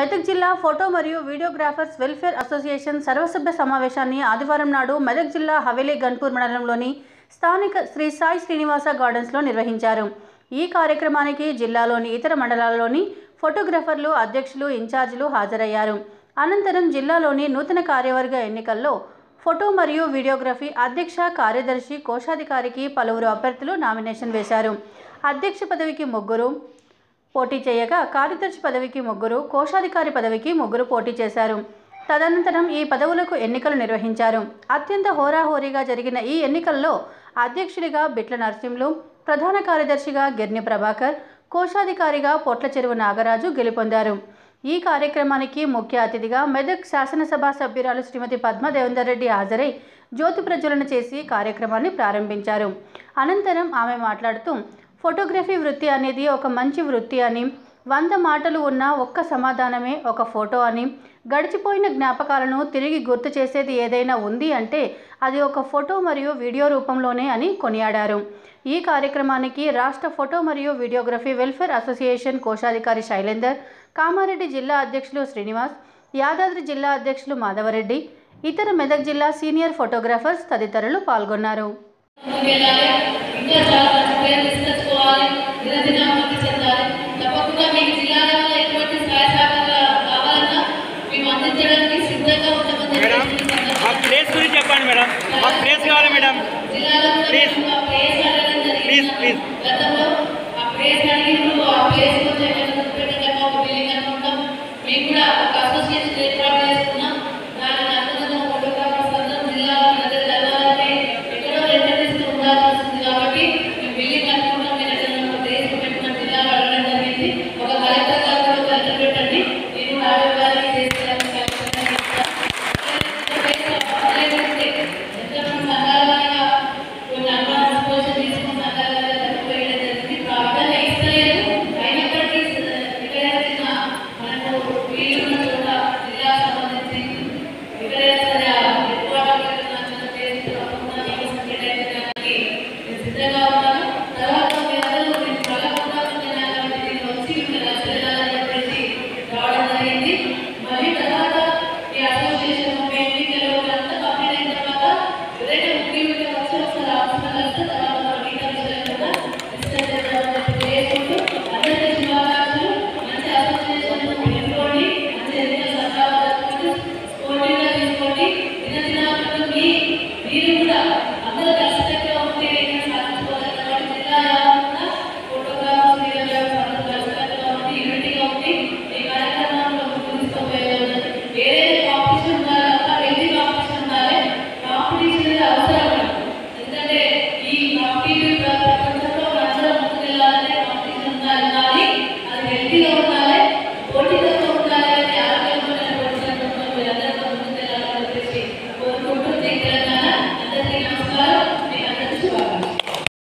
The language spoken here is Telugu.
మెదక్ జిల్లా ఫోటో మరియు వీడియోగ్రాఫర్స్ వెల్ఫేర్ అసోసియేషన్ సర్వసభ్య సమావేశాన్ని ఆదివారం నాడు మెదక్ జిల్లా హవేలీ గన్పూర్ మండలంలోని స్థానిక శ్రీ సాయి శ్రీనివాస గార్డెన్స్లో నిర్వహించారు. ఈ కార్యక్రమానికి జిల్లాలోని ఇతర మండలాల్లోని ఫోటోగ్రాఫర్లు అధ్యక్షులు ఇన్ఛార్జీలు హాజరయ్యారు. అనంతరం జిల్లాలోని నూతన కార్యవర్గ ఎన్నికల్లో ఫోటో మరియు వీడియోగ్రఫీ అధ్యక్ష కార్యదర్శి కోశాధికారికి పలువురు అభ్యర్థులు నామినేషన్ వేశారు. అధ్యక్ష పదవికి ముగ్గురు పోటీ చేయగా కార్యదర్శి పదవికి ముగ్గురు కోశాధికారి పదవికి ముగ్గురు పోటీ చేశారు. తదనంతరం ఈ పదవులకు ఎన్నికలు నిర్వహించారు. అత్యంత హోరాహోరీగా జరిగిన ఈ ఎన్నికల్లో అధ్యక్షుడిగా బిట్ల నరసింహులు ప్రధాన కార్యదర్శిగా గిర్ని ప్రభాకర్ కోశాధికారిగా పొట్ల చెరువు నాగరాజు గెలుపొందారు. ఈ కార్యక్రమానికి ముఖ్య అతిథిగా మెదక్ శాసనసభ సభ్యురాలు శ్రీమతి పద్మదేవేందర్ రెడ్డి హాజరై జ్యోతి ప్రజ్వలన చేసి కార్యక్రమాన్ని ప్రారంభించారు. అనంతరం ఆమె మాట్లాడుతూ ఫోటోగ్రఫీ వృత్తి అనేది ఒక మంచి వృత్తి అని వంద మాటలు ఉన్న ఒక్క సమాధానమే ఒక ఫోటో అని గడిచిపోయిన జ్ఞాపకాలను తిరిగి గుర్తు చేసేది ఏదైనా ఉంది అంటే అది ఒక ఫోటో మరియు వీడియో రూపంలోనే అని కొనియాడారు. ఈ కార్యక్రమానికి రాష్ట్ర ఫోటో మరియు వీడియోగ్రఫీ వెల్ఫేర్ అసోసియేషన్ కోశాధికారి శైలేందర్ కామారెడ్డి జిల్లా అధ్యక్షులు శ్రీనివాస్ యాదాద్రి జిల్లా అధ్యక్షులు మాధవరెడ్డి ఇతర మెదక్ జిల్లా సీనియర్ ఫోటోగ్రాఫర్స్ తదితరులు పాల్గొన్నారు. అందించడానికి సిద్ధంగా ఉంటామని మేడం ప్లేస్ గురించి చెప్పండి మేడం. మాకు ప్లేస్ కావాలి మేడం. జిల్లాలో కూడా Please. మేము ఆ ప్లేస్ అడగడం ఆ ప్లేస్ ప్లేస్ కొంచెం ఒక బిల్డింగ్ అనుకుంటాం మేము కూడా ఒక అసోసియేషన్ ఏర్పాటు చేస్తున్నాం Thank you.